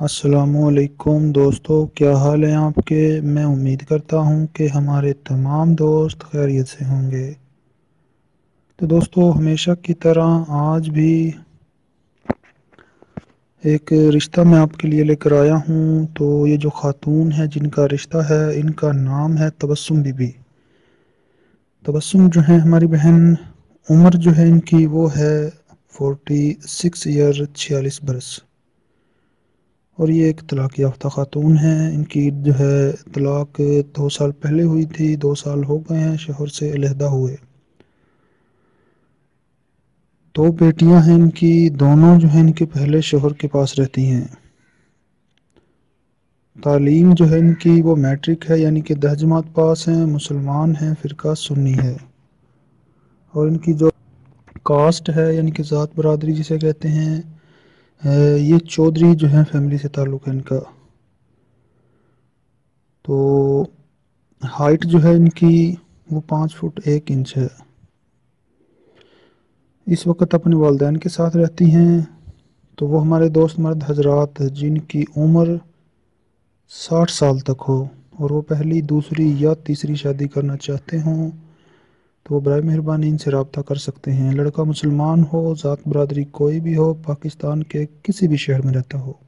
असलकुम दोस्तों, क्या हाल है आपके? मैं उम्मीद करता हूँ कि हमारे तमाम दोस्त खैरियत से होंगे। तो दोस्तों, हमेशा की तरह आज भी एक रिश्ता मैं आपके लिए लेकर आया हूँ। तो ये जो ख़ातून है, जिनका रिश्ता है, इनका नाम है तबस्सुम बीबी। तबस्सुम जो है, हमारी बहन उम्र जो है इनकी, वो है फोर्टी सिक्स ईयर छियालीस बरस। और ये एक तलाक़ याफ्ता ख़ातून हैं। इनकी जो है तलाक़ दो साल पहले हुई थी, दो साल हो गए हैं, शोहर से अलहदा हुए। दो बेटियाँ हैं इनकी, दोनों जो है इनके पहले शोहर के पास रहती हैं। तालीम जो है इनकी वो मैट्रिक है, यानी कि दह जमात पास हैं, मुसलमान हैं, फ़िरका सुन्नी है। और इनकी जो कास्ट है, यानी कि ज़ात बरदरी जिसे कहते हैं ये चौधरी जो है फैमिली से ताल्लुक़ है इनका। तो हाइट जो है इनकी, वो पाँच फुट एक इंच है। इस वक्त अपने वालदेन के साथ रहती हैं तो वो हमारे दोस्त मर्द हजरात, जिनकी उम्र साठ साल तक हो, और वो पहली, दूसरी या तीसरी शादी करना चाहते हों तो बर मेहरबानी इनसे रबता कर सकते हैं। लड़का मुसलमान हो, ज़ात बरदरी कोई भी हो, पाकिस्तान के किसी भी शहर में रहता हो।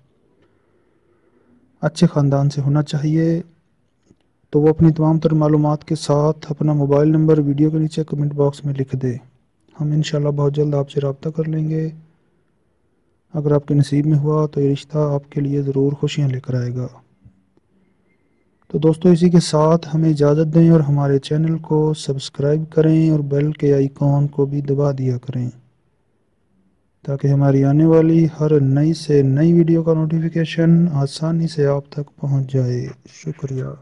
अच्छे ख़ानदान से होना चाहिए। तो वो अपनी तमाम तर मालूम के साथ अपना मोबाइल नंबर वीडियो के नीचे कमेंट बॉक्स में लिख दे। हम इन बहुत जल्द आपसे रबता कर लेंगे। अगर आपके नसीब में हुआ तो ये रिश्ता आपके लिए ज़रूर खुशियाँ लेकर आएगा। तो दोस्तों, इसी के साथ हमें इजाज़त दें और हमारे चैनल को सब्सक्राइब करें और बेल के आइकॉन को भी दबा दिया करें, ताकि हमारी आने वाली हर नई से नई वीडियो का नोटिफिकेशन आसानी से आप तक पहुँच जाए। शुक्रिया।